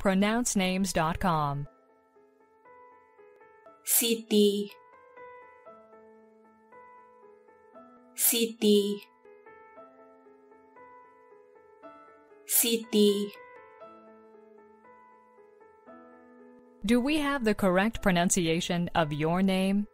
pronouncenames.com. city city city Do we have the correct pronunciation of your name?